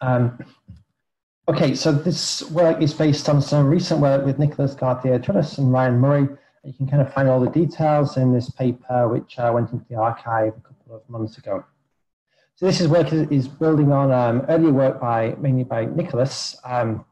Um, okay, so this work is based on some recent work with Nicholas Garcia-Trillos and Ryan Murray. You can kind of find all the details in this paper, which uh, went into the arXiv a couple of months ago. So this is work is building on um, earlier work by mainly by Nicholas, um,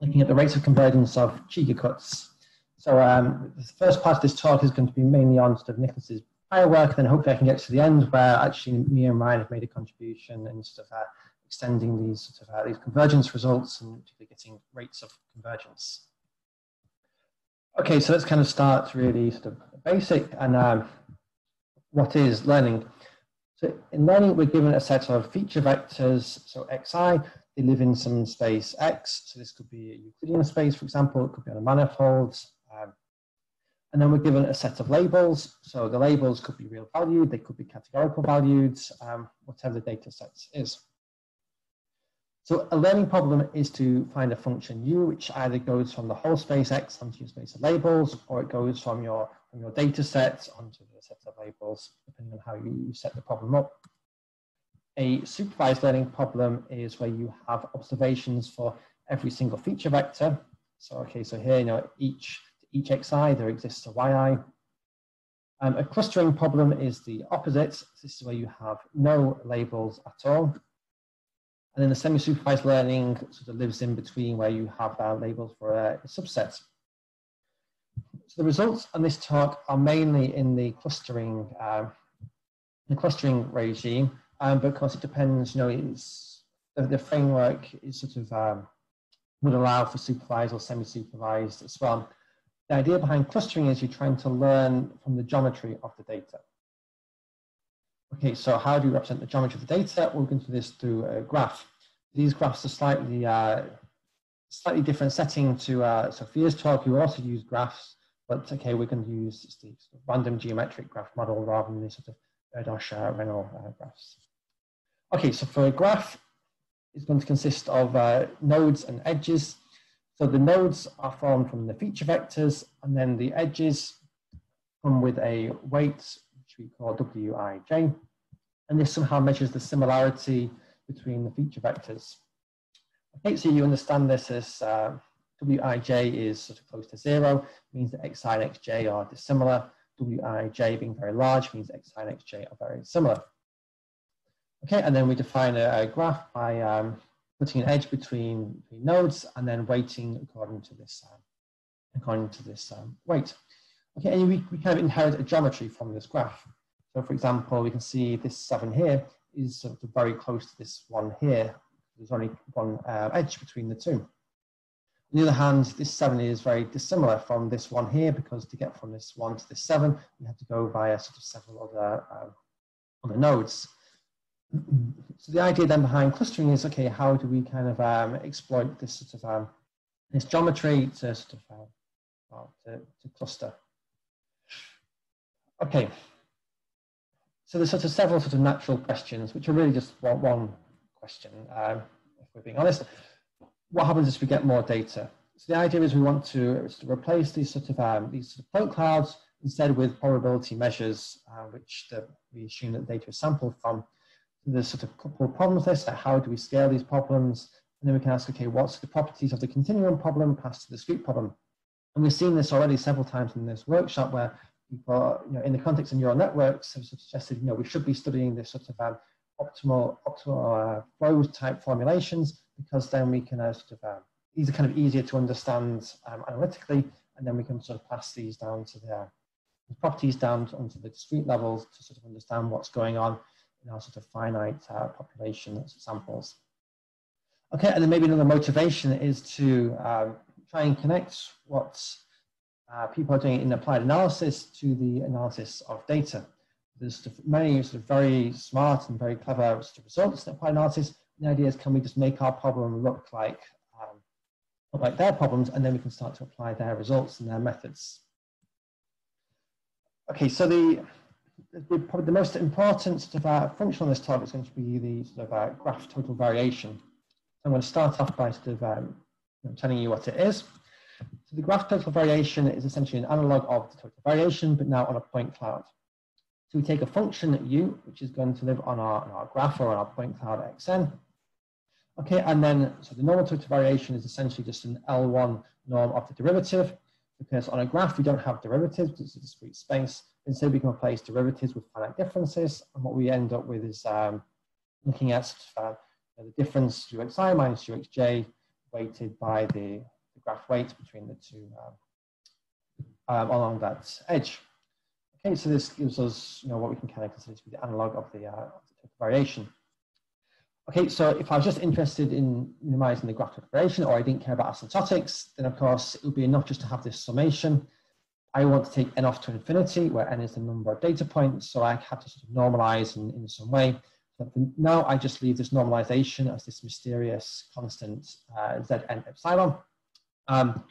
looking at the rates of convergence of Cheeger cuts. So um, the first part of this talk is going to be mainly on sort of Nicholas's prior work, and then hopefully I can get to the end where actually me and Ryan have made a contribution and sort of uh, extending these sort of uh, these convergence results and getting rates of convergence. Okay, so let's kind of start really sort of basic and um, what is learning. So in learning, we're given a set of feature vectors. So xi, they live in some space x. So this could be a Euclidean space, for example. It could be on a manifold. Um, and then we're given a set of labels. So the labels could be real valued, they could be categorical valued, um, whatever the data set is. So a learning problem is to find a function u, which either goes from the whole space x onto your space of labels, or it goes from your, from your data sets onto the set of labels, depending on how you set the problem up. A supervised learning problem is where you have observations for every single feature vector. So, okay, so here, you know, each each xi, there exists a yi. Um, a clustering problem is the opposite. This is where you have no labels at all. And then the semi-supervised learning sort of lives in between where you have uh, labels for a, a subset. So the results on this talk are mainly in the clustering, uh, the clustering regime, um, but of course it depends, you know, it's, the, the framework is sort of um, would allow for supervised or semi-supervised as well. The idea behind clustering is you're trying to learn from the geometry of the data. Okay, so how do you represent the geometry of the data? We're going to do this through a graph. These graphs are slightly uh, slightly different setting to uh, Sophia's talk. You also use graphs, but okay, we're going to use the random geometric graph model rather than the sort of Erdos uh, uh, graphs. Okay, so for a graph, it's going to consist of uh, nodes and edges. So the nodes are formed from the feature vectors, and then the edges come with a weight, we call wij, and this somehow measures the similarity between the feature vectors. Okay, so you understand this as uh, wij is sort of close to zero, means that xi and xj are dissimilar. wij being very large means xi and xj are very similar. Okay, and then we define a, a graph by um, putting an edge between, between nodes and then weighting according to this um, according to this um, weight. Okay, and we, we kind of inherit a geometry from this graph. So for example, we can see this seven here is sort of very close to this one here. There's only one uh, edge between the two. On the other hand, this seven is very dissimilar from this one here because to get from this one to this seven, we have to go via sort of several other, um, other nodes so the idea then behind clustering is, okay, how do we kind of um, exploit this sort of um, this geometry to sort of uh, well, to, to cluster? Okay. So there's sort of several sort of natural questions, which are really just one, one question, um, if we're being honest. What happens if we get more data? So the idea is we want to, to replace these sort of um, these sort of point clouds instead with probability measures, uh, which the, we assume that data is sampled from there's sort of couple of problems list, like how do we scale these problems? And then we can ask, okay, what's the properties of the continuum problem passed to the discrete problem? And we've seen this already several times in this workshop where people, you know, in the context of neural networks have suggested, you know, we should be studying this sort of um, optimal, optimal uh, flow type formulations because then we can uh, sort of, um, these are kind of easier to understand um, analytically, and then we can sort of pass these down to the properties down onto the discrete levels to sort of understand what's going on in our sort of finite uh, population samples. Okay, and then maybe another motivation is to um, try and connect what uh, people are doing it in applied analysis to the analysis of data. There's many sort of very smart and very clever sort of results in applied analysis. The idea is can we just make our problem look like, um, look like their problems and then we can start to apply their results and their methods. Okay, so the the, probably the most important sort of uh, function on this talk is going to be the sort of uh, graph total variation. I'm going to start off by sort of um, telling you what it is. So the graph total variation is essentially an analog of the total variation, but now on a point cloud. So we take a function u, which is going to live on our, on our graph or on our point cloud xn. Okay, and then, so the normal total variation is essentially just an L1 norm of the derivative, because on a graph we don't have derivatives, it's a discrete space. Instead, we can replace derivatives with finite differences, and what we end up with is um, looking at uh, the difference uxi minus uxj weighted by the, graph weight between the two um, um, along that edge. Okay, so this gives us, you know, what we can kind of consider to be the analog of the, uh, variation. Okay, so if I was just interested in minimizing the graph variation or I didn't care about asymptotics, then of course it would be enough just to have this summation. I want to take n off to infinity, where n is the number of data points, so I have to sort of normalize in, in some way. So now I just leave this normalization as this mysterious constant uh, zn epsilon. Um,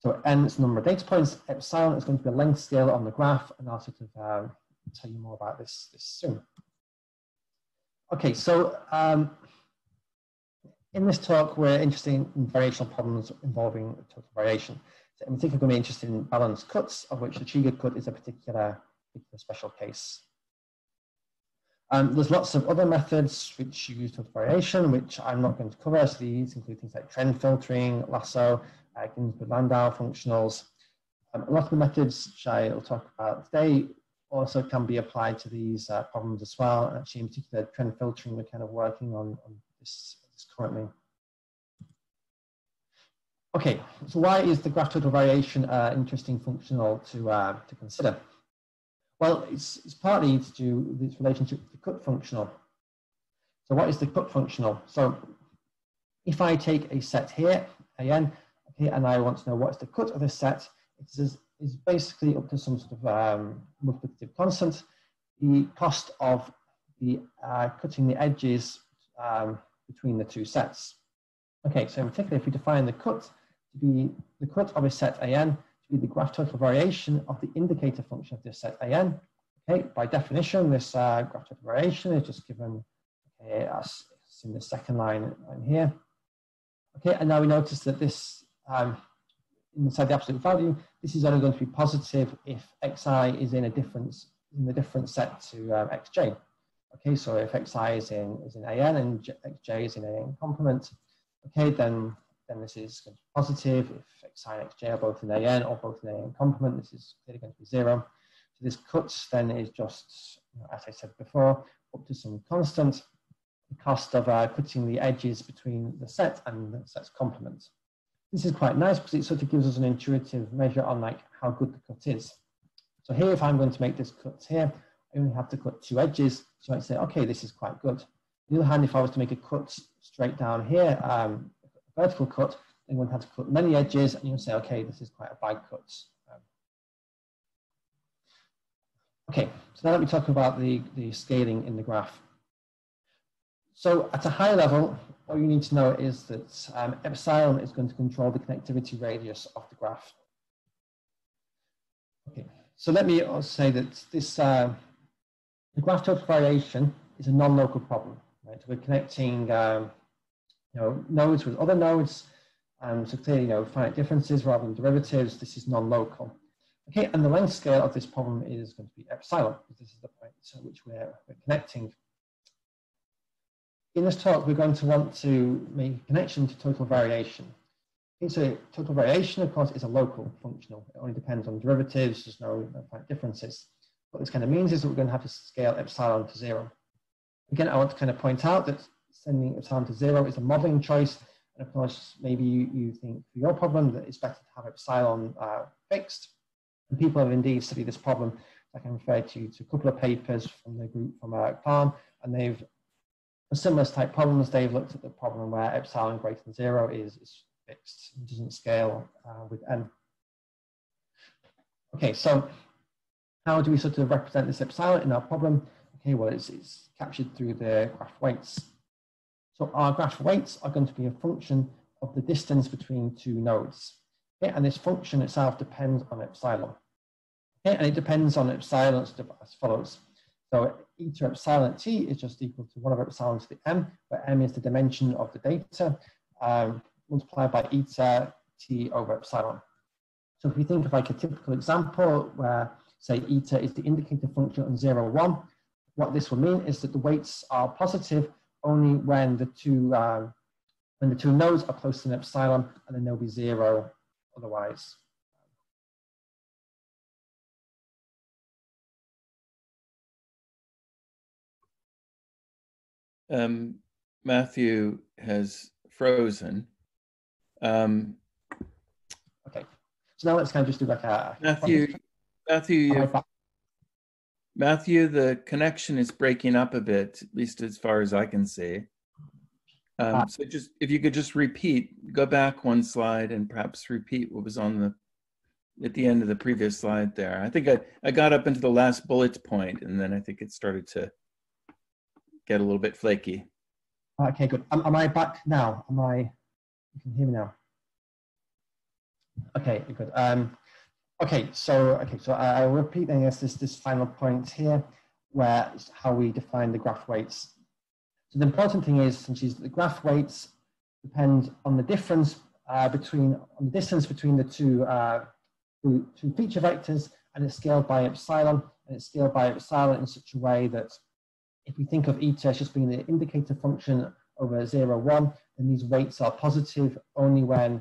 so n is the number of data points, epsilon is going to be a length scale on the graph, and I'll sort of uh, tell you more about this, this soon. Okay, so um, in this talk, we're interested in variational problems involving total variation. So in particular, we're going to be interested in balanced cuts, of which the Cheeger cut is a particular, particular special case. Um, there's lots of other methods which use total variation, which I'm not going to cover. So these include things like trend filtering, lasso, uh, Ginzburg-Landau functionals. Um, a lot of the methods which I'll talk about today also can be applied to these uh, problems as well. Actually, in particular, trend filtering, we're kind of working on, on this, this currently. Okay, so why is the graph total variation uh, interesting functional to, uh, to consider? Well, it's, it's partly to do with its relationship with the cut functional. So what is the cut functional? So if I take a set here, an, okay, and I want to know what's the cut of this set, it is is basically up to some sort of um, multiplicative constant. The cost of the uh, cutting the edges um, between the two sets. Okay, so in particular, if we define the cut to be the cut of a set an the graph total variation of the indicator function of this set an. Okay, by definition, this uh, graph total variation is just given okay, as in the second line, line here. Okay, and now we notice that this um, inside the absolute value, this is only going to be positive if xi is in a difference in a different set to um, xj. Okay, so if xi is in is in an and xj is in an complement, okay, then then this is going to be positive. If xi and xj are both in an or both in an complement, this is clearly going to be zero. So this cut then is just, as I said before, up to some constant. The cost of uh, cutting the edges between the set and the set's complement. This is quite nice because it sort of gives us an intuitive measure on like how good the cut is. So here, if I'm going to make this cut here, I only have to cut two edges. So I'd say, okay, this is quite good. On the other hand, if I was to make a cut straight down here, um, vertical cut, then I'm going to have to cut many edges and you'll say, okay, this is quite a bad cut. Um, okay, so now let me talk about the, the scaling in the graph. So at a high level, all you need to know is that um, epsilon is going to control the connectivity radius of the graph. Okay, so let me say that this uh, the graph total variation is a non-local problem. Right, we're connecting um, you know nodes with other nodes, um, so clearly you know finite differences rather than derivatives. This is non-local. Okay, and the length scale of this problem is going to be epsilon. because This is the point at which we're, we're connecting in this talk, we're going to want to make a connection to total variation. Okay, so total variation, of course, is a local functional. It only depends on derivatives. There's no, no differences. What this kind of means is that we're going to have to scale epsilon to zero. Again, I want to kind of point out that sending epsilon to zero is a modeling choice. And of course, maybe you, you think for your problem that it's better to have epsilon uh, fixed. And people have indeed studied this problem. I can refer to, to a couple of papers from the group from uh, Klarn, and they've similar type problems, they've looked at the problem where epsilon greater than zero is, is fixed doesn't scale uh, with n. Okay, so how do we sort of represent this epsilon in our problem? Okay, well, it's, it's captured through the graph weights. So our graph weights are going to be a function of the distance between two nodes. Okay, and this function itself depends on epsilon. Okay, and it depends on epsilon as follows. So eta epsilon t is just equal to 1 over epsilon to the m, where m is the dimension of the data, um, multiplied by eta t over epsilon. So if we think of like a typical example where, say, eta is the indicator function on 0, 1, what this will mean is that the weights are positive only when the two uh, when the two nodes are close to an epsilon, and then there'll be zero otherwise. Um, Matthew has frozen. Um, okay, so now let's kind of just do like a Matthew. Matthew, Matthew, the connection is breaking up a bit, at least as far as I can see. Um, ah. so just if you could just repeat, go back one slide and perhaps repeat what was on the at the end of the previous slide there. I think I, I got up into the last bullet point and then I think it started to get a little bit flaky. Okay, good. Am, am I back now? Am I, you can hear me now? Okay, good. Um, okay, so okay, so I, will repeat I guess this this final point here, where how we define the graph weights. So the important thing is, since the graph weights depend on the difference uh, between on the distance between the two, uh, two feature vectors, and it's scaled by epsilon, and it's scaled by epsilon in such a way that if we think of eta as just being the indicator function over 0, 1, then these weights are positive only when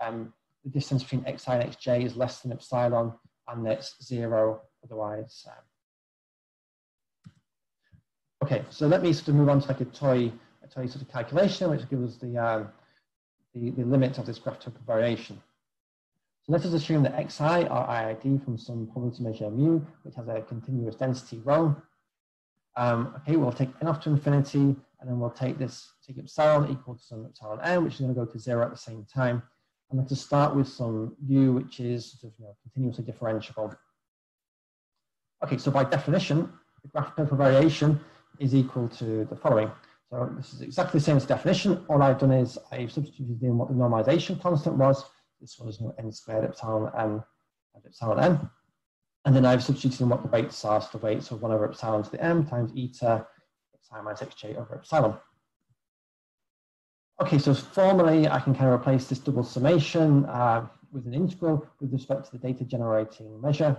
um, the distance between xi and xj is less than epsilon and it's 0 otherwise. Um. Okay, so let me sort of move on to like a toy, a toy sort of calculation, which gives us the, um, the, the limit of this graph total variation. So let us assume that xi are IID from some probability measure mu, which has a continuous density rho. Um, okay, we'll take n off to infinity, and then we'll take this, take epsilon equal to some epsilon n, which is going to go to zero at the same time. And then to start with some u, which is sort of you know, continuously differentiable. Okay, so by definition, the graph total variation is equal to the following. So this is exactly the same as definition. All I've done is I've substituted in what the normalization constant was. This was you know, n squared epsilon n epsilon n. And then I've substituted in what the weights are, so the weights of 1 over epsilon to the m times eta epsilon minus xj over epsilon. Okay, so formally I can kind of replace this double summation uh, with an integral with respect to the data generating measure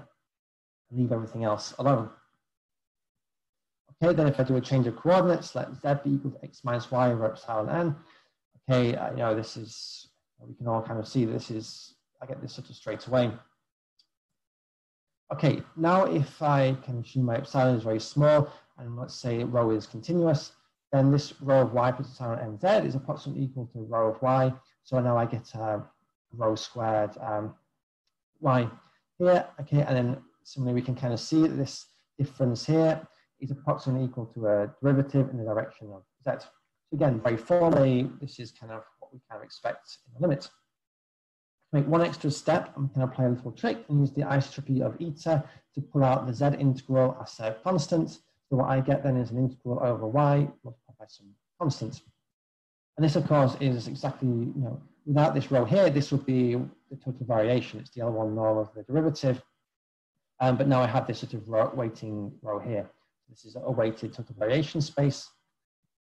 and leave everything else alone. Okay, then if I do a change of coordinates, let z be equal to x minus y over epsilon n. Okay, you know, this is, we can all kind of see this is, I get this sort of straight away. Okay, now if I can assume my epsilon is very small, and let's say rho is continuous, then this rho of y plus epsilon nz is approximately equal to rho of y. So now I get uh, rho squared um, y here. Okay, and then similarly we can kind of see that this difference here is approximately equal to a derivative in the direction of z. So again, very formally, this is kind of what we kind of expect in the limit make one extra step, I'm going to play a little trick and use the isotropy of eta to pull out the z integral as a constant. So what I get then is an integral over y multiplied by some constant. And this, of course, is exactly, you know, without this rho here, this would be the total variation. It's the L1 norm of the derivative. Um, but now I have this sort of rho, weighting rho here. This is a weighted total variation space.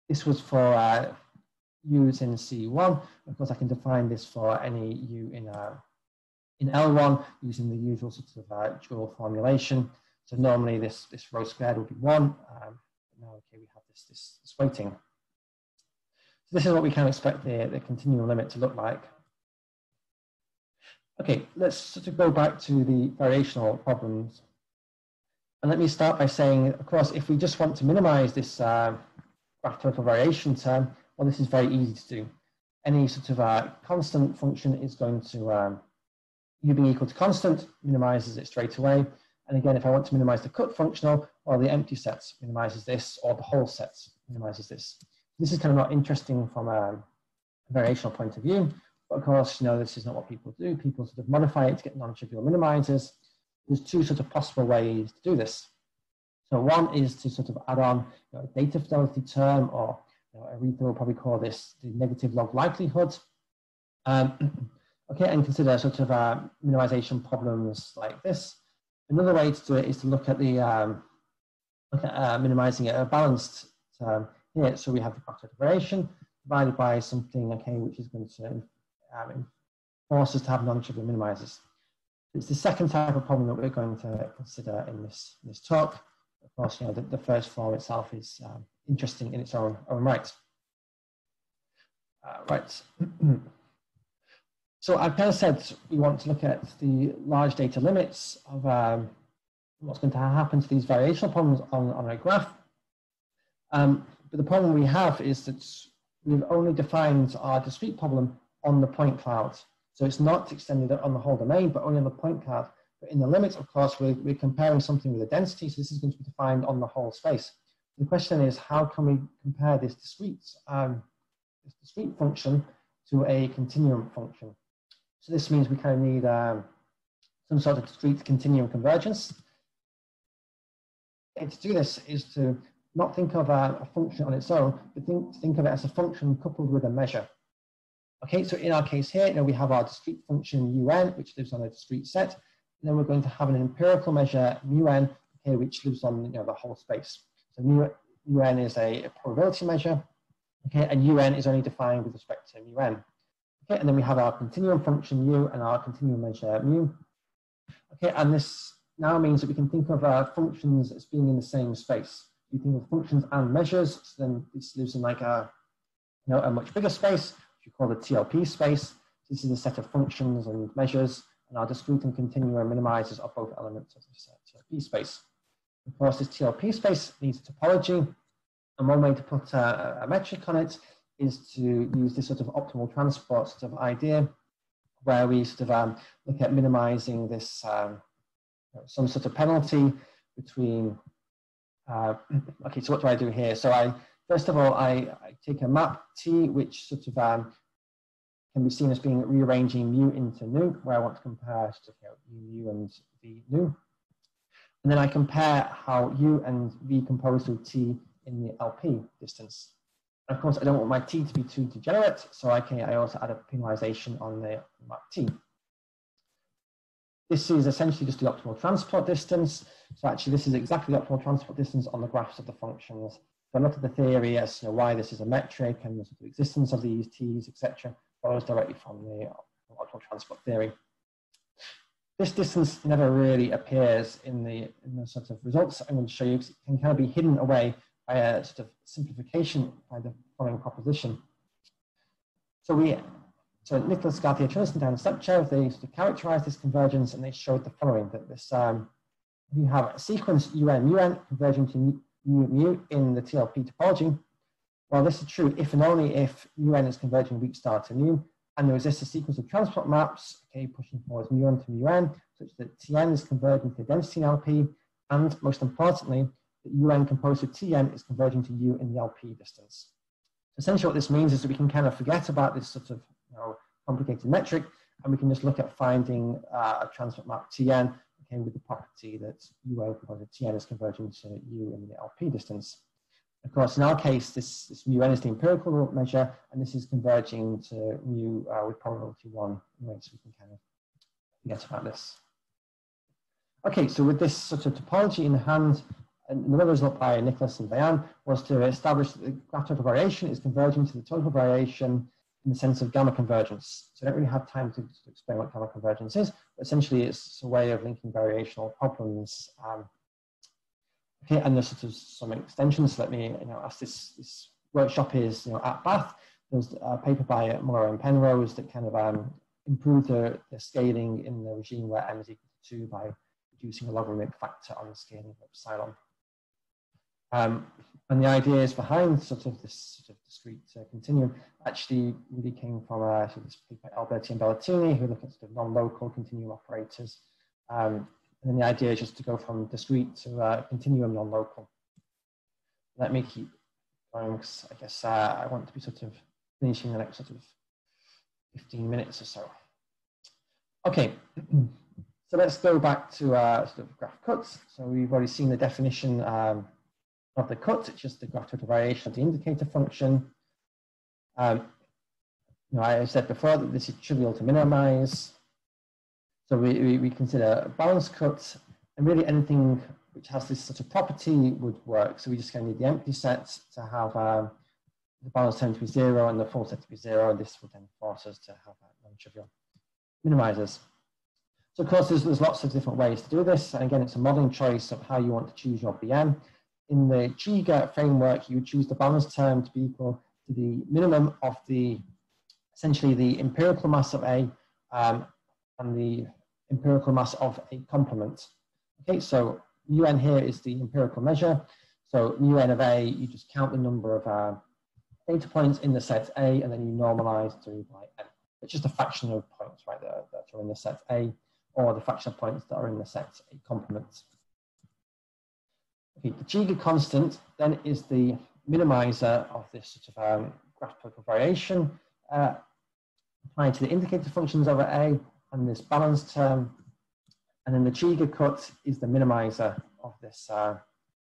This was for uh, u's in C1. Of course, I can define this for any u in, uh, in L1 using the usual sort of uh, dual formulation. So normally this, this rho squared would be one. Um, now, okay, we have this, this, this weighting. So this is what we can expect the, the continuum limit to look like. Okay, let's sort of go back to the variational problems. And let me start by saying, of course, if we just want to minimize this uh, graph total variation term, well, this is very easy to do. Any sort of uh, constant function is going to, um, u being equal to constant, minimizes it straight away. And again, if I want to minimize the cut functional, well, the empty sets minimizes this, or the whole sets minimizes this. This is kind of not interesting from a variational point of view, but of course, you know, this is not what people do. People sort of modify it to get non-trivial minimizers. There's two sort of possible ways to do this. So one is to sort of add on you know, a data fidelity term or know, Aretha will probably call this the negative log likelihood. Um, okay, and consider sort of uh, minimization problems like this. Another way to do it is to look at the um, look at uh, minimizing a balanced term here. So we have the factor variation divided by something, okay, which is going to um, force us to have non-trivial minimizers. It's the second type of problem that we're going to consider in this, in this talk. Of course, you know, the, the first form itself is um, interesting in its own, own right. Uh, right. so I've kind of said we want to look at the large data limits of um, what's going to happen to these variational problems on, on a graph. Um, but the problem we have is that we've only defined our discrete problem on the point cloud. So it's not extended on the whole domain, but only on the point cloud. But in the limits, of course, we're, we're comparing something with a density, so this is going to be defined on the whole space. The question is, how can we compare this discrete, um, this discrete function to a continuum function? So this means we kind of need um, some sort of discrete continuum convergence. And to do this is to not think of a, a function on its own, but think, think of it as a function coupled with a measure. Okay, so in our case here, you know, we have our discrete function un, which lives on a discrete set, and then we're going to have an empirical measure mu n, okay, which lives on you know, the whole space. So mu, un is a, a probability measure, okay, and un is only defined with respect to mu n. Okay, and then we have our continuum function u and our continuum measure mu. Okay, and this now means that we can think of our functions as being in the same space. We think of functions and measures, so then this lives in like a, you know, a much bigger space, which we call the TLP space. This is a set of functions and measures, and our discrete and continuum minimizers are both elements of this uh, TLP space. Of course, this TLP space needs a topology, and one way to put a, a metric on it is to use this sort of optimal transport sort of idea, where we sort of um, look at minimizing this um, some sort of penalty between, uh, okay, so what do I do here? So I, first of all, I, I take a map T, which sort of um, can be seen as being rearranging mu into nu, where I want to compare sort of, you know, mu and v nu. And then I compare how u and v compose to t in the LP distance. Of course, I don't want my t to be too degenerate, so I can I also add a penalization on the map t. This is essentially just the optimal transport distance. So actually, this is exactly the optimal transport distance on the graphs of the functions. So I look at the theory as you know, why this is a metric and the existence of these t's, etc., follows directly from the optimal transport theory. This distance never really appears in the, in the sort of results I'm going to show you because it can kind of be hidden away a sort of simplification by the following proposition. So we so Nicholas Gauthier Trinison down in Slepčev, they sort of characterized this convergence and they showed the following, that this, um, you have a sequence UN, UN converging to mu, mu in the TLP topology. Well, this is true if and only if UN is converging weak star to mu, and there exists a sequence of transport maps, okay, pushing towards mu1 to mu such that Tn is converging to density in LP, and most importantly, UN composed of Tn is converging to U in the LP distance. Essentially what this means is that we can kind of forget about this sort of you know, complicated metric, and we can just look at finding uh, a transport map Tn, okay, with the property that U composite Tn is converging to U in the LP distance. Of course, in our case, this, this mu n is the empirical measure, and this is converging to mu uh, with probability one, so we can kind of forget about this. Okay, so with this sort of topology in hand, another result by Nicholas and Dejan was to establish that the graph total variation is converging to the total variation in the sense of gamma convergence. So I don't really have time to, to explain what gamma convergence is, but essentially it's a way of linking variational problems. Um, okay, and there's sort of some extensions. Let me, you know, as this, this workshop is, you know, at Bath, there's a paper by Muller and Penrose that kind of um, improve the, the scaling in the regime where m is equal to 2 by reducing a logarithmic factor on the scaling of epsilon. Um, and the ideas behind sort of this sort of discrete uh, continuum actually really came from uh, sort of this paper by Alberti and Bellettini, who look at sort of non-local continuum operators. Um, and then the idea is just to go from discrete to uh, continuum non-local. Let me keep going because I guess uh, I want to be sort of finishing the next sort of 15 minutes or so. Okay, so let's go back to uh, sort of graph cuts. So we've already seen the definition um, of the cut, it's just the graph variation of the indicator function. Um, you know, I said before that this is trivial to minimize. So we, we, we consider a balance cut and really anything which has this sort of property would work. So we just kind of need the empty set to have um, the balance term to be zero and the full set to be zero. And this would then force us to have non-trivial minimizers. So of course, there's, there's lots of different ways to do this. And again, it's a modeling choice of how you want to choose your BM in the GGA framework, you would choose the balance term to be equal to the minimum of the essentially the empirical mass of A um, and the empirical mass of a complement. Okay, so un here is the empirical measure. So mu n of A, you just count the number of uh, data points in the set A and then you normalize to by n. It's just a fraction of points, right, that, that are in the set A or the fraction of points that are in the set A complement. Okay, the Cheeger constant then is the minimizer of this sort of um, graph total variation uh, applied to the indicator functions over A and this balance term. And then the Cheeger cut is the minimizer of this, uh,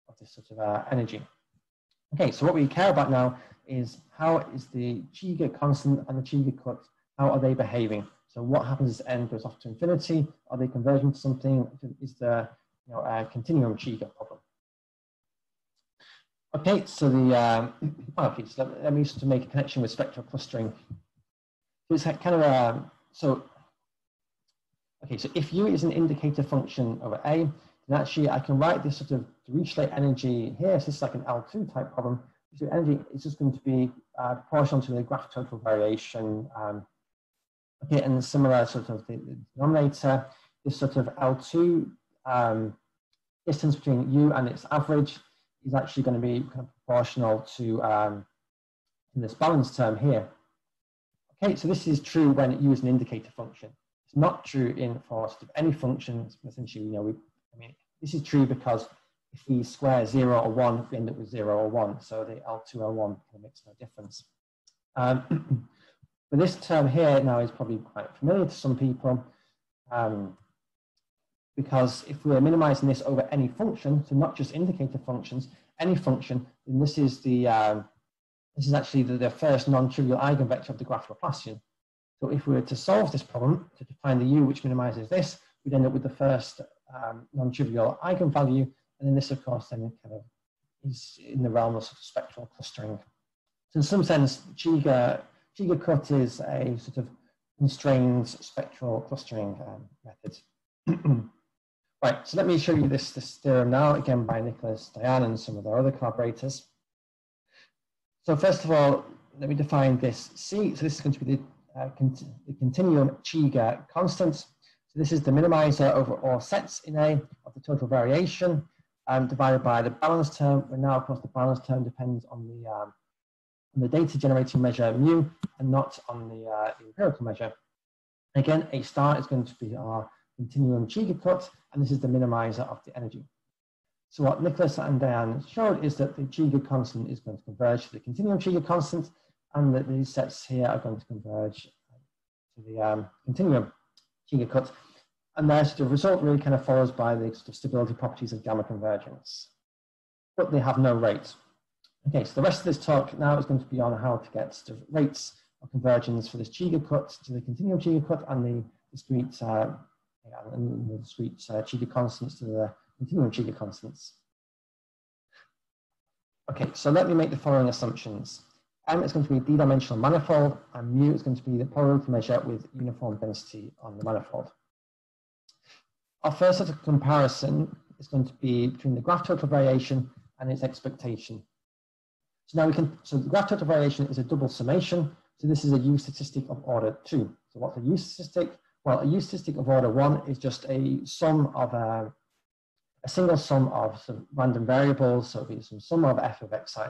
of this sort of uh, energy. Okay, so what we care about now is how is the Cheeger constant and the Cheeger cut, how are they behaving? So what happens as n goes off to infinity? Are they converging to something? Is the you know, a continuum Cheeger problem? Okay, so the, um, okay, so let, let me to make a connection with spectral clustering. It's kind of a, so, okay, so if U is an indicator function over A, then actually I can write this sort of Dirichlet energy here. So this is like an L2 type problem. So energy is just going to be uh, proportional to the graph total variation. Um, okay, and similar sort of the, the denominator, this sort of L2 um, distance between U and its average is actually going to be kind of proportional to um, this balance term here. Okay, so this is true when it uses an indicator function. It's not true in for sort of any function. Essentially, you know, we, I mean, this is true because if we square zero or one, we end up with zero or one. So the L2, L1 kind of makes no difference. Um, but this term here now is probably quite familiar to some people. Um, because if we're minimizing this over any function, so not just indicator functions, any function, then this is the um, this is actually the, the first non-trivial eigenvector of the graph Laplacian. So if we were to solve this problem, to define the u which minimizes this, we'd end up with the first um, non-trivial eigenvalue, and then this, of course, then kind of is in the realm of, spectral clustering. So in some sense, Cheeger, Cheeger cut is a sort of constrained spectral clustering um, method. Right, so let me show you this, this theorem now, again by Nicholas Dejan and some of our other collaborators. So first of all, let me define this C. So this is going to be the, uh, cont the continuum Cheeger constant. So this is the minimizer over all sets in A of the total variation um, divided by the balance term. And now, of course, the balance term depends on the, um, on the data generating measure mu and not on the, uh, the empirical measure. Again, A star is going to be our continuum Cheeger cut, and this is the minimizer of the energy. So what Nicholas and Dejan showed is that the Cheeger constant is going to converge to the continuum Cheeger constant, and that these sets here are going to converge to the um, continuum Cheeger cut. And their sort of result really kind of follows by the sort of stability properties of gamma convergence. But they have no rate. Okay, so the rest of this talk now is going to be on how to get sort of rates of convergence for this Cheeger cut to the continuum Cheeger cut and the discrete uh, and the discrete uh, Cheeger constants to the continuum Cheeger constants. Okay, so let me make the following assumptions. M is going to be d-dimensional manifold, and mu is going to be the probability measure with uniform density on the manifold. Our first sort of comparison is going to be between the graph total variation and its expectation. So now we can, so the graph total variation is a double summation. So this is a U statistic of order two. So what's a U statistic? Well, a U statistic of order one is just a sum of a, uh, a single sum of some random variables, so be some sum of f of xi.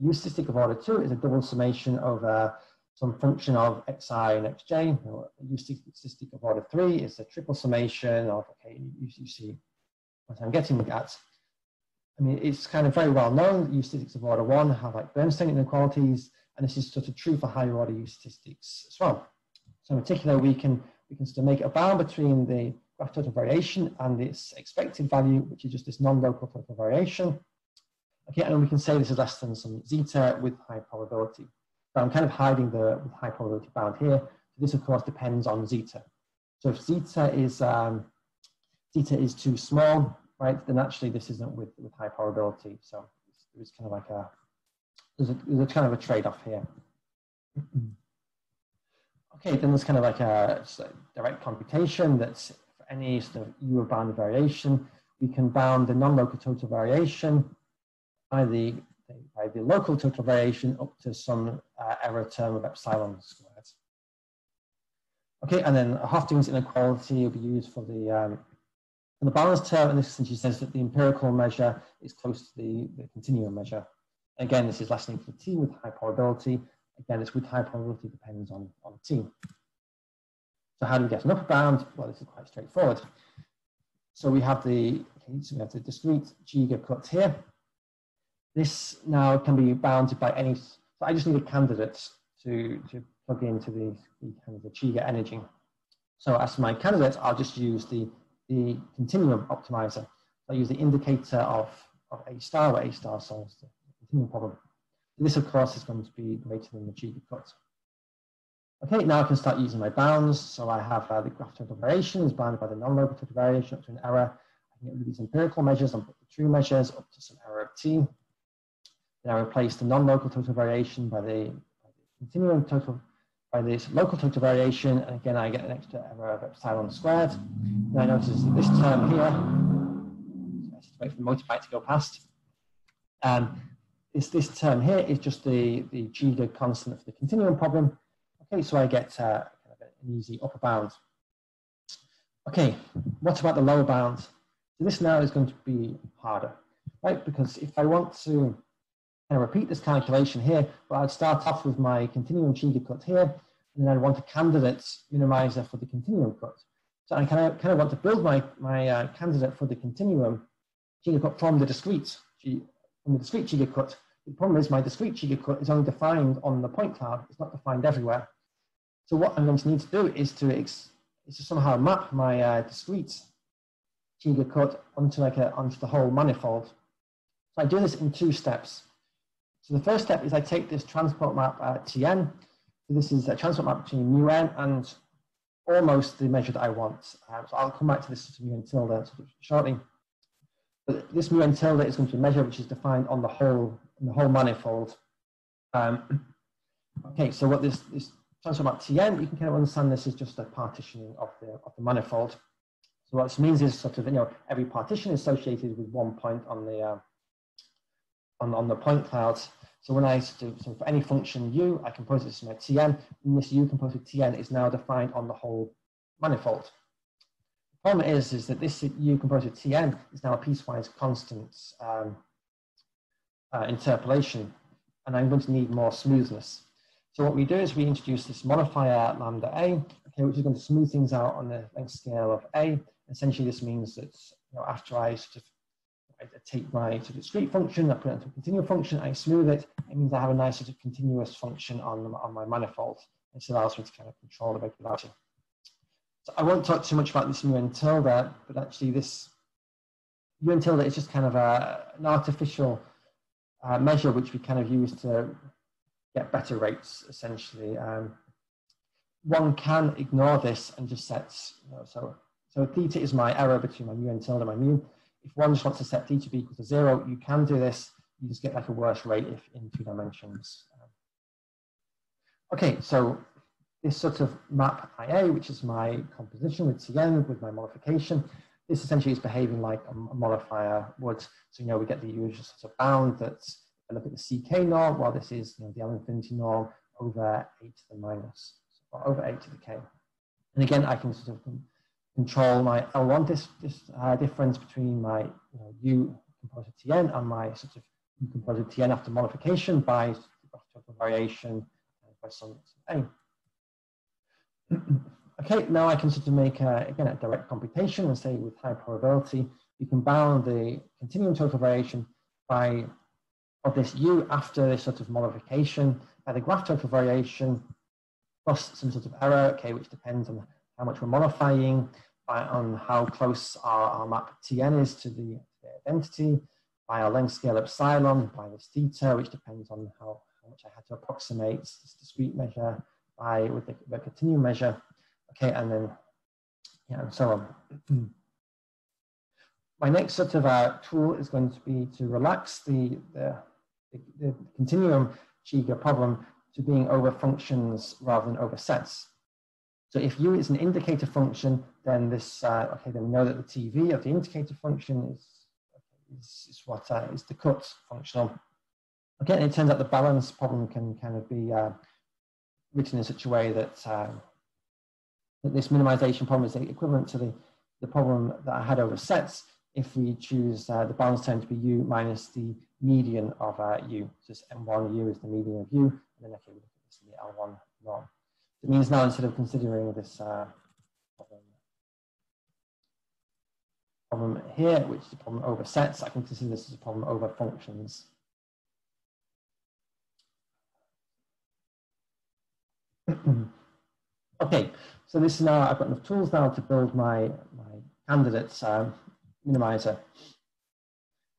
U statistic of order two is a double summation over some function of xi and xj. Statistic of order three is a triple summation of, okay, you, you see what I'm getting at. I mean, it's kind of very well known that U statistics of order one have like Bernstein inequalities, and this is sort of true for higher order U statistics as well. So in particular, we can we can still make a bound between the graph total variation and its expected value, which is just this non-local total variation. Okay, and we can say this is less than some zeta with high probability. So I'm kind of hiding the high probability bound here. So this, of course, depends on zeta. So if zeta is um, zeta is too small, right, then actually this isn't with, with high probability. So it's kind of like a there's a, there's a kind of a trade-off here. Okay, then there's kind of like a, a direct computation that's for any sort of U bounded variation, we can bound the non-local total variation by the, by the local total variation up to some uh, error term of epsilon squared. Okay, and then Hoeffding's inequality will be used for the um, for the balance term, and this essentially says that the empirical measure is close to the, the continuum measure. Again, this is less than equal to t with high probability. Again, it's with high probability depends on, on t. So how do we get an upper bound? Well, this is quite straightforward. So we have the, okay, so we have the discrete Cheeger cut here. This now can be bounded by any, so I just need a candidate to, to plug into the, the kind of the Cheeger energy. So as my candidate, I'll just use the, the continuum optimizer. So I use the indicator of, of A star, where A star solves the continuum problem. This, of course, is going to be greater than the Cheeger cut. Okay, now I can start using my bounds. So I have uh, the graph total variation is bounded by the non-local total variation up to an error. I can get rid of these empirical measures and put the true measures up to some error of t. Then I replace the non-local total variation by the, by the continuum total by this local total variation, and again I get an extra error of epsilon squared. Then I notice that this term here, so I just wait for the motorbike to go past. Um, this, this term here is just the, the Cheeger constant for the continuum problem, Okay, so I get uh, an easy upper bound. Okay, what about the lower bound? So this now is going to be harder, right? Because if I want to kind of repeat this calculation here, well, I'd start off with my continuum Cheeger cut here, and then I'd want a candidate minimizer for the continuum cut. So I kind of, kind of want to build my, my uh, candidate for the continuum Cheeger cut from the discrete, G, from the discrete Cheeger cut. The problem is my discrete cut is only defined on the point cloud. It's not defined everywhere. So what I'm going to need to do is to, is to somehow map my uh, discrete Cheeger cut onto, like onto the whole manifold. So I do this in two steps. So the first step is I take this transport map at Tn. So this is a transport map between mu n and almost the measure that I want. Um, so I'll come back to this mu n tilde shortly. But this mu n tilde is going to be a measure which is defined on the whole, the whole manifold. Um, okay, so what this, this transform about Tn, you can kind of understand this is just a partitioning of the, of the manifold. So what this means is sort of, you know, every partition is associated with one point on the, uh, on, on the point clouds. So when I, do, so for any function u, I compose as my Tn, and this u composed with Tn is now defined on the whole manifold. The problem is, is that this u composed with Tn is now a piecewise constant um, uh, interpolation, and I'm going to need more smoothness. So what we do is we introduce this mollifier lambda a, okay, which is going to smooth things out on the length scale of a. Essentially, this means that you know, after I sort of I take my sort of discrete function, I put it into a continuous function, I smooth it, it means I have a nice sort of continuous function on, on my manifold. This allows me to kind of control the regularity. So I won't talk too much about this mu n tilde, but actually this mu n tilde is just kind of a, an artificial measure which we kind of use to get better rates essentially. Um, one can ignore this and just set, you know, so, so theta is my error between my mu and tilde and my mu. If one just wants to set theta to be equal to zero, you can do this. You just get like a worse rate if in two dimensions. Um, okay, so this sort of map IA, which is my composition with Tn with my modification, this essentially is behaving like a, mollifier would. So, you know, we get the usual sort of bound that's I look at the CK norm, well, this is you know, the L infinity norm over 8 to the minus, so over 8 to the K. And again, I can sort of control my L1 dis, dis, uh, difference between my you know, U composite Tn and my sort of U composite Tn after modification by total variation by some A. okay, now I can sort of make, a, again, a direct computation and say with high probability, you can bound the continuum total variation by of this u after this sort of modification by the graph total variation plus some sort of error, okay, which depends on how much we're modifying, by, on how close our, our map Tn is to the, the identity, by our length scale epsilon, by this theta, which depends on how, how much I had to approximate this discrete measure by with the, the continuum measure, okay, and then yeah, and so on. My next sort of uh, tool is going to be to relax the, the the, continuum Cheeger problem to being over functions rather than over sets. So if u is an indicator function, then this, uh, okay, then we know that the TV of the indicator function is, is, is what uh, is the cut functional. Okay, and it turns out the balance problem can kind of be uh, written in such a way that uh, that this minimization problem is equivalent to the, the problem that I had over sets if we choose uh, the balance term to be u minus the median of uh, u. So this m1u is the median of u, and then okay, we look at this in the L1 norm. It means now instead of considering this uh, problem, problem here, which is a problem over sets, I can consider this as a problem over functions. okay, so this is now, I've got enough tools now to build my, my candidates um, minimizer.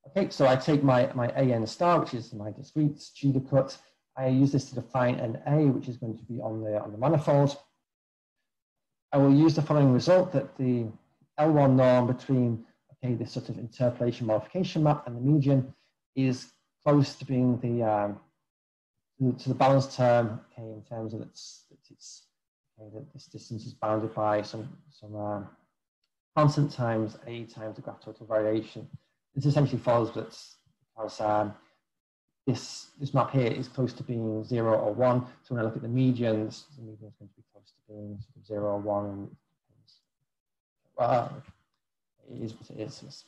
Okay, so I take my, my AN star, which is my discrete Cheeger cut. I use this to define an A, which is going to be on the, on the manifold. I will use the following result that the L1 norm between okay, this sort of interpolation modification map and the median is close to being the um, to the balance term okay, in terms of its, its that this distance is bounded by some some um, constant times a times the graph total variation. This essentially follows that because um, this, this map here is close to being zero or one. So when I look at the medians, the median is going to be close to being sort of zero or one. Well, it is what it is.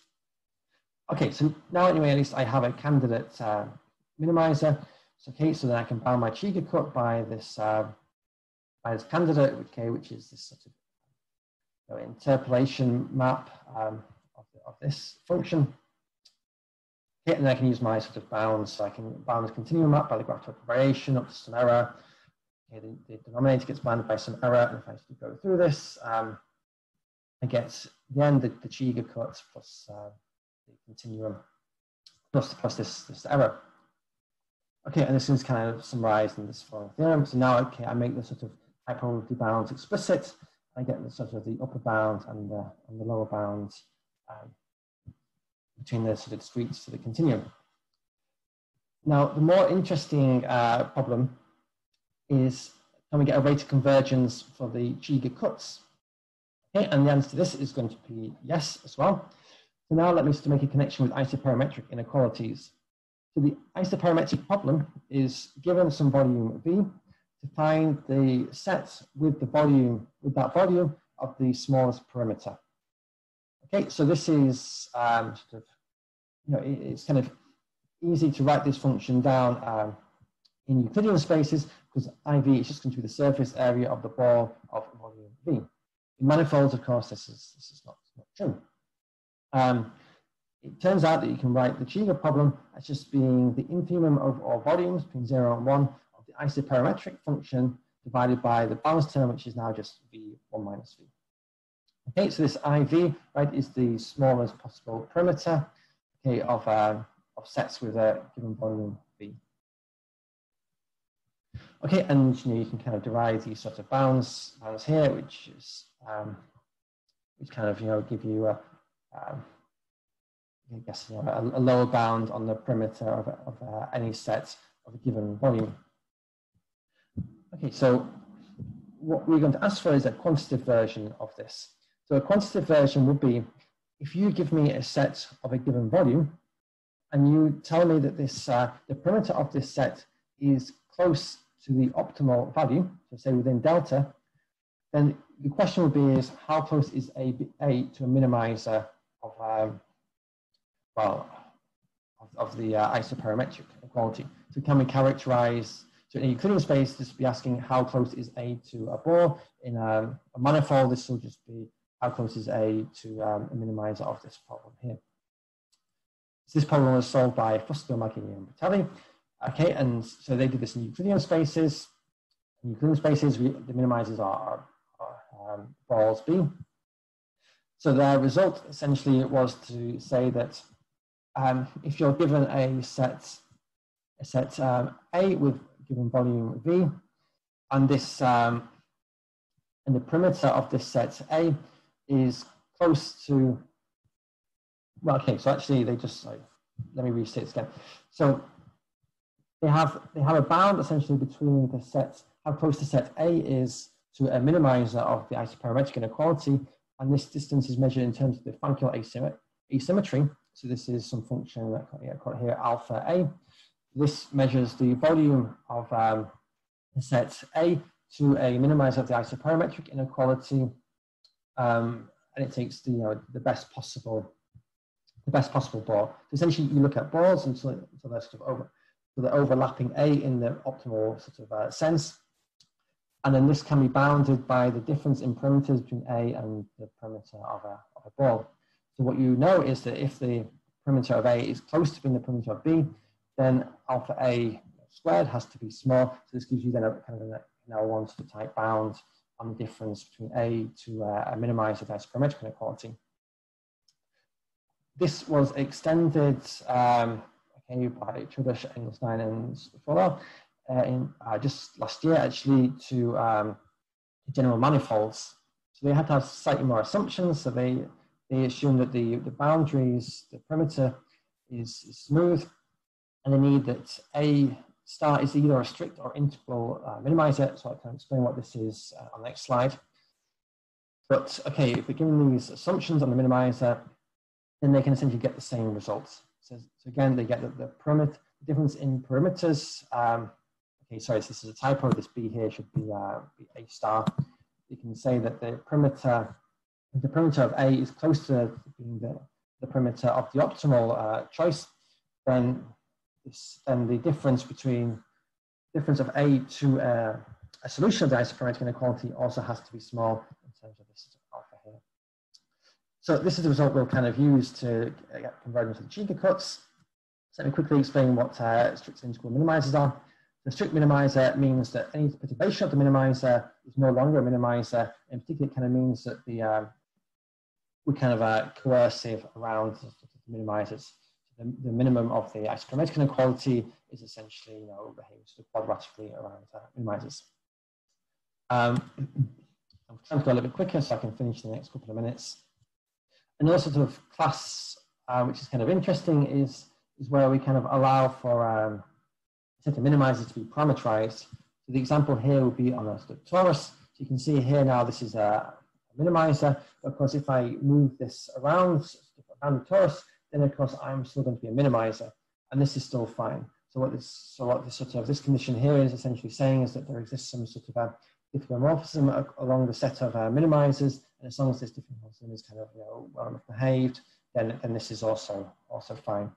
Okay, so now anyway, at least I have a candidate uh, minimizer. So, okay, so then I can bound my Cheeger cut by this, uh, this candidate, okay, which is this sort of you know, interpolation map um, of, of this function. And I can use my sort of bounds. So I can bound the continuum map by the graph total variation up to some error. Okay, the, the denominator gets bounded by some error. And if I go through this, um, I get the end the, the Cheeger cut plus uh, the continuum plus, plus this, this error. Okay, and this is kind of summarized in this following theorem. So now, okay, I make the sort of high probability bounds explicit. I get the sort of the upper bound and the, and the lower bound um, between the sort of streets to the continuum. Now, the more interesting uh, problem is can we get a rate of convergence for the Cheeger cuts? Okay, and the answer to this is going to be yes as well. So now let me just make a connection with isoperimetric inequalities. So the isoperimetric problem is given some volume V to find the set with the volume, with that volume of the smallest perimeter. Okay, so this is um, sort of, you know, it, it's kind of easy to write this function down um, in Euclidean spaces because IV is just going to be the surface area of the ball of volume V. In manifolds, of course, this is, this is not, not true. Um, it turns out that you can write the Cheeger problem as just being the infimum of all volumes between 0 and 1 isoperimetric function divided by the balance term, which is now just v1 minus v. Okay, so this IV, right, is the smallest possible perimeter, okay, of, uh, of sets with a given volume v. Okay, and you know you can kind of derive these sort of bounds, bounds here, which is um, which kind of you know give you a, um, I guess you know, a, a, lower bound on the perimeter of, of uh, any set of a given volume. Okay, so what we're going to ask for is a quantitative version of this. So a quantitative version would be, if you give me a set of a given volume, and you tell me that this, uh, the perimeter of this set is close to the optimal value, so say within delta, then the question would be is how close is A, a to a minimizer of, um, well, of, of the uh, isoperimetric equality. So can we characterize so in a Euclidean space, this would be asking how close is A to a ball. In a, a manifold, this will just be how close is A to um, a minimizer of this problem here. So this problem was solved by Fusco, Maggini, and Pratelli. Okay, and so they did this in Euclidean spaces. In Euclidean spaces, we, the minimizers are, are um, balls B. So their result essentially was to say that um, if you're given a set, a set um, A with given volume V. And this, um, and the perimeter of this set A is close to, well, okay, so actually they just, sorry, let me restate this again. So they have, they have a bound essentially between the sets, how close the set A is to a minimizer of the isoperimetric inequality. And this distance is measured in terms of the Fraenkel asymmetry. So this is some function that I got here, alpha A. This measures the volume of um, set A to a minimizer of the isoperimetric inequality, um, and it takes the, you know, the best possible the best possible ball. So essentially, you look at balls until, until they're sort of over, so they're overlapping A in the optimal sort of uh, sense, and then this can be bounded by the difference in perimeters between A and the perimeter of a, of a ball. So what you know is that if the perimeter of A is close to being the perimeter of B, then alpha A squared has to be small. So this gives you then a kind of an L1 sort of type bound on the difference between A to uh, minimize the isoperimetric inequality. This was extended um, okay, by Chodosh, Engelstein, and Spolaor uh, in uh, just last year actually to um, general manifolds. So they had to have slightly more assumptions. So they they assume that the the boundaries, the perimeter, is, is smooth, and they need that a star is either a strict or integral uh, minimizer. So I can explain what this is uh, on the next slide. But okay, if we're given these assumptions on the minimizer, then they can essentially get the same results. So, so again, they get the, the perimeter, the difference in perimeters. Um, okay, sorry, so this is a typo. This B here should be, uh, be A star. You can say that the perimeter, the perimeter of A is close to being the, the perimeter of the optimal uh, choice, then then the difference between difference of A to uh, a solution of the isoperimetric inequality also has to be small in terms of this alpha here. So this is the result we'll kind of use to get convergence of the Cheeger cuts. So let me quickly explain what uh, strict integral minimizers are. The strict minimizer means that any perturbation of the minimizer is no longer a minimizer. In particular, it kind of means that the um, we kind of are coercive around the minimizers. The, the, minimum of the isoperimetric inequality is essentially, you know, behaves quadratically around minimizers. Um, I'm trying to go a little bit quicker so I can finish in the next couple of minutes. Another sort of class, uh, which is kind of interesting, is, is where we kind of allow for um, set of minimizers to be parameterized. So the example here would be on a torus. So you can see here now this is a, minimizer. Of course, if I move this around, around the torus, then of course I'm still going to be a minimizer, and this is still fine. So what this, so what this sort of this condition here is essentially saying is that there exists some sort of a diffeomorphism along the set of uh, minimizers, and as long as this diffeomorphism is kind of you know well enough behaved, then then this is also also fine.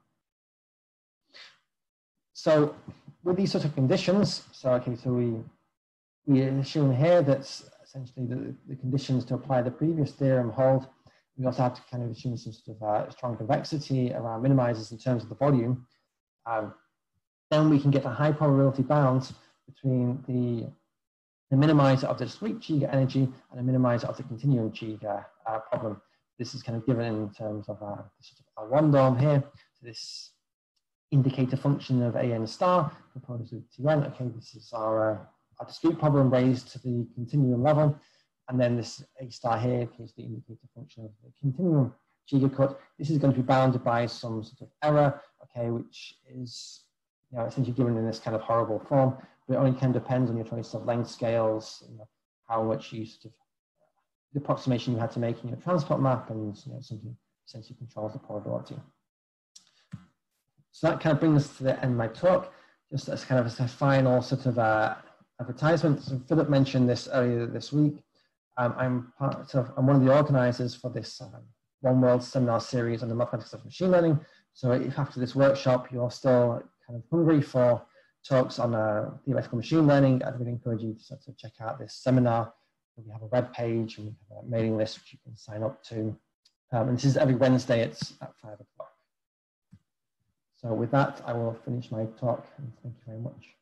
So with these sort of conditions, so okay, so we we assume here that essentially the, the conditions to apply the previous theorem hold. We also have to kind of assume some sort of uh, strong convexity around minimizers in terms of the volume. Um, then we can get a high probability bounds between the, the minimizer of the discrete Cheeger energy and the minimizer of the continuum Cheeger uh, problem. This is kind of given in terms of uh, sort of a one norm here. So this indicator function of an star composed of Tn. Okay, this is our, uh, our discrete problem raised to the continuum level. And then this A star here is the indicator function of the continuum cut. This is going to be bounded by some sort of error, okay, which is you know, essentially given in this kind of horrible form, but it only kind of depends on your choice of length scales, you know, how much you sort of, the approximation you had to make in your transport map and you know, something essentially controls the probability. So that kind of brings us to the end of my talk, just as kind of a final sort of uh, advertisement. So Philip mentioned this earlier this week. Um, I'm part of, I'm one of the organizers for this um, One World seminar series on the mathematics of machine learning. So if after this workshop you're still kind of hungry for talks on uh, theoretical machine learning, I'd really encourage you to sort of check out this seminar. We have a web page and we have a mailing list which you can sign up to. Um, and this is every Wednesday it's at five o'clock. So with that, I will finish my talk and thank you very much.